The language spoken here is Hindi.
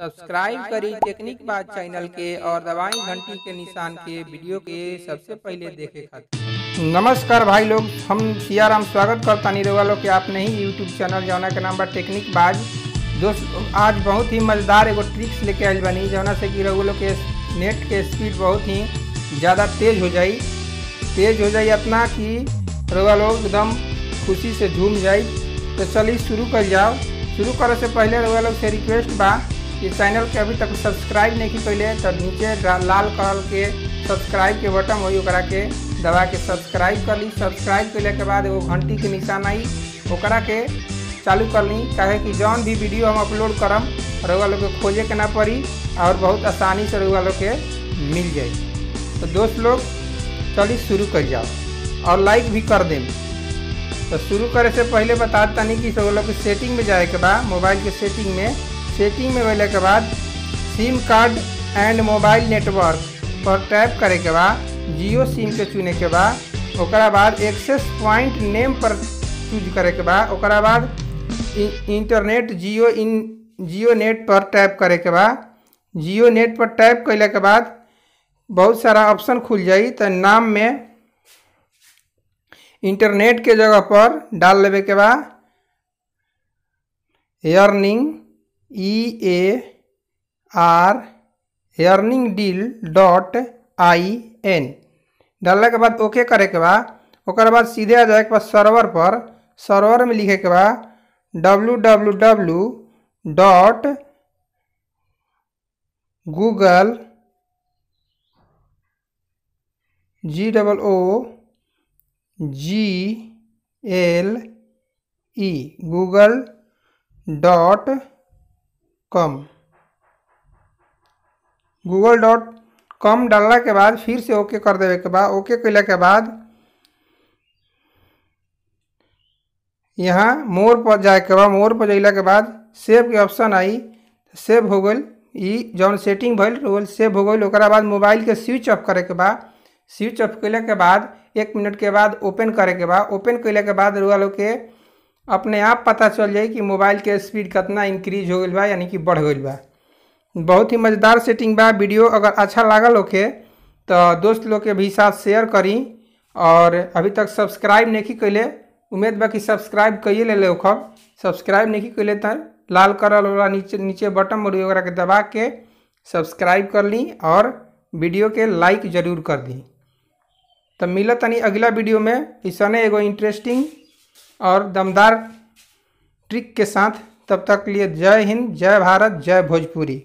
सब्सक्राइब करी टेक्निक बात चैनल के और दवाई घंटी के निशान के वीडियो के सबसे पहले देखे खातिर। नमस्कार भाई लोग, हम सियाराम स्वागत करता नहीं रहा कि आपने ही यूट्यूब चैनल जौना के नाम बा टेक्निक बाज दोस्त, आज बहुत ही मज़ेदार एगो ट्रिक्स लेके आयल बनी, जौना से कि रघु लोग के नेट के स्पीड बहुत ही ज़्यादा तेज हो जाई। तेज हो जाई इतना कि रउआ लोग एकदम खुशी से झूम जाई। तो चलिए शुरू कर जाओ। शुरू करे से पहले रउआ लोग से रिक्वेस्ट बा कि चैनल के अभी तक सब्सक्राइब नहीं की पहले तो नीचे लाल कलर के सब्सक्राइब के बटन वही ओकरा के दबा के सब्सक्राइब कर ली। सब्सक्राइब कैले के बाद एगो घंटी के निशान आई ओकरा के चालू कर ली काहे कि जौन भी वीडियो हम अपलोड करम रउआ लोग के खोजे के ना पड़ी, और बहुत आसानी से रउआ लोग के मिल जाए। तो दोस्त लोग, चलिए शुरू कर जाओ, और लाइक भी कर दें। तो शुरू करे से पहले बता तनी कि सब लोग सेटिंग में जाए के बाद मोबाइल के सेटिंग में। सेटिंग में गए के बाद SIM card and mobile network पर टैप करे के बाद, जियो सिम के चुने के बाद बाद एक्सेस पॉइंट नेम पर चूज़ करे के बाद बाद इंटरनेट जियो इन जियो नेट पर टैप करे के बाद, जियो नेट पर टैप कैले के बाद बहुत सारा ऑप्शन खुल जाई तो नाम में इंटरनेट के जगह पर डाल लेवे के बाद earning E A R earning deal dot I N डालने के बाद ओके करे के बाद बाद सीधे आ जाए के बाद सर्वर पर सर्वर में लिखे के बाद W W W dot Google G double O G L E Google dot com Google dot com डालने के बाद फिर से ओके कर देवे के बाद ओके कैला के बाद यहाँ मोर पर जाए के बाद मोर पर जैला के बाद सेव के ऑप्शन आई सेव हो गई। ई जौन सेटिंग भइल रोल सेव हो गई। ओकरा बाद मोबाइल के स्विच ऑफ़ करे के बाद स्विच ऑफ़ कैले के बाद, एक मिनट के बाद ओपन करे के बाद ओपन कैले के बाद रुआ लोग के अपने आप पता चल जाए कि मोबाइल के स्पीड कितना इंक्रीज हो गई बा, यानी कि बढ़ गई बा। बहुत ही मज़ेदार सेटिंग बा वीडियो अगर अच्छा लागल होके तो दोस्त लोग के भी साथ शेयर करी, और अभी तक सब्सक्राइब नहीं कैले उम्मीद बा कि सब्सक्राइब कइए ले ले खब सब्सक्राइब नहीं कैले तो लाल कलर वाला नीचे नीचे बटन मोड़ी वगैरह के दबा के सब्सक्राइब कर ली, और वीडियो के लाइक ज़रूर कर दी। तो मिलत तनी अगला वीडियो में ऐसने एगो इंटरेस्टिंग और दमदार ट्रिक के साथ तब तक लिए जय हिंद जय भारत जय भोजपुरी।